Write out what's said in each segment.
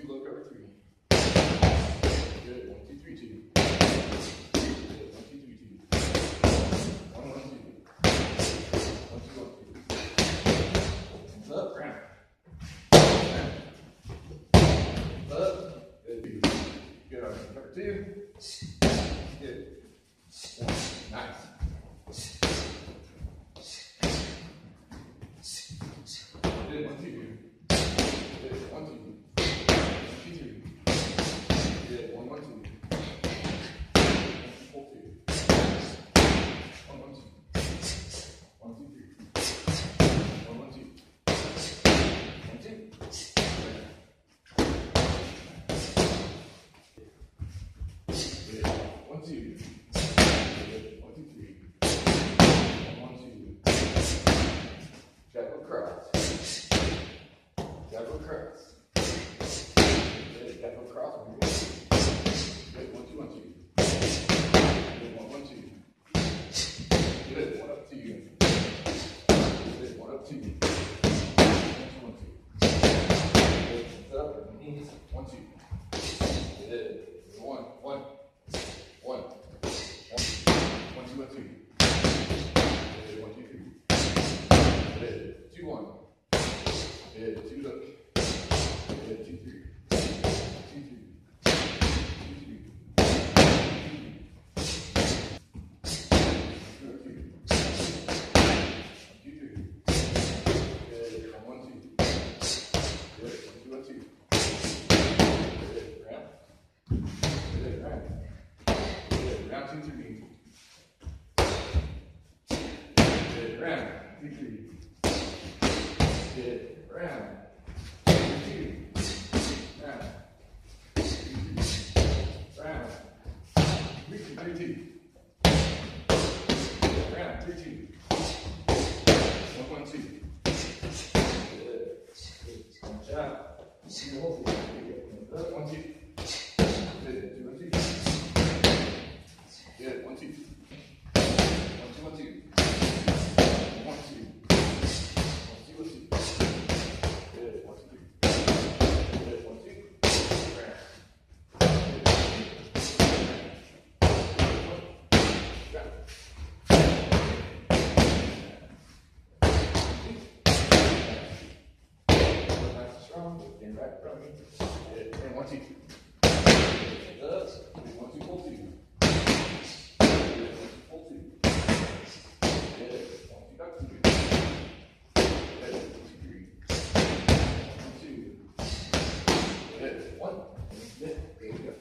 two, low cover three. Good. One, two, three, two. did. One, one, two. One, two. One, one, two. One, two, three. One, two. One, one, one, one, one, two, one, two. One, two, three. Two, one. Two, look. Two, three. out into me. Dip round, two, three. Dip round, two, round, round, three, three, two. right, brother? And once you. It does. And once you pull to you. One. There you go.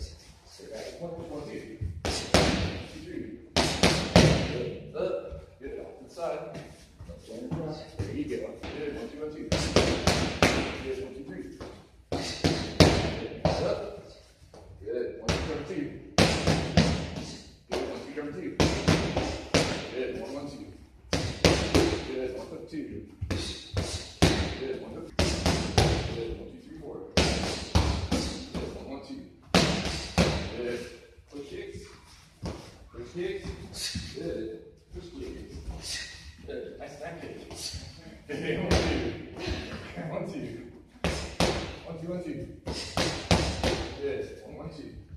Sit back. One. Up One, two. One, two, one, two. Good. One, one, two.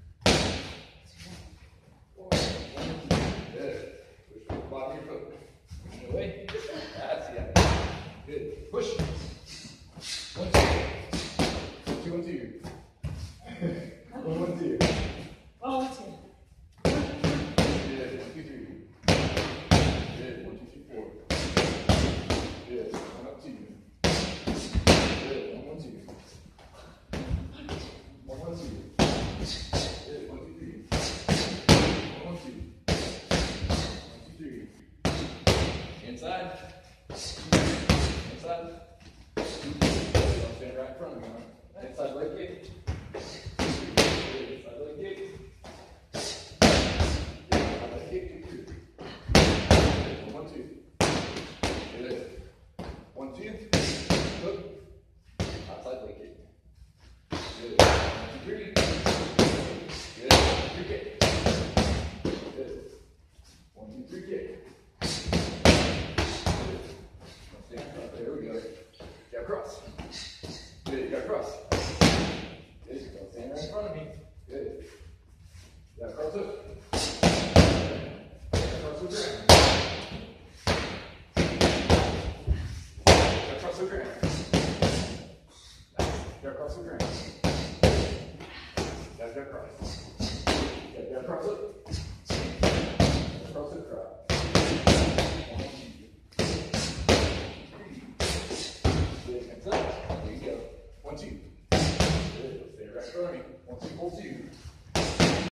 in front of me. It's like, like it. Yeah, cross the ground. Yeah, yeah, cross. Yeah, yeah, cross it.